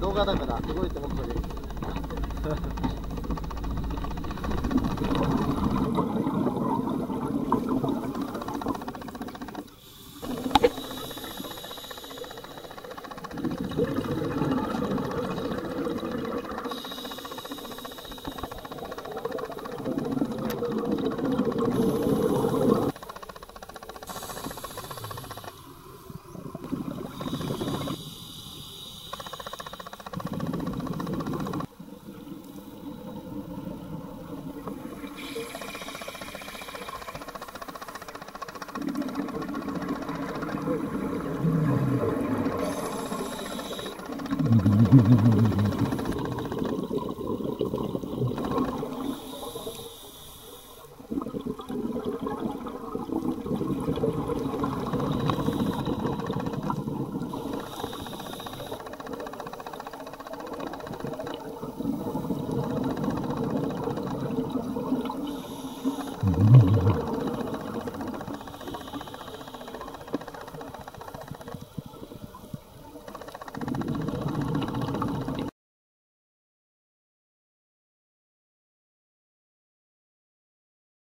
動画だから動いてもっとで Thank you.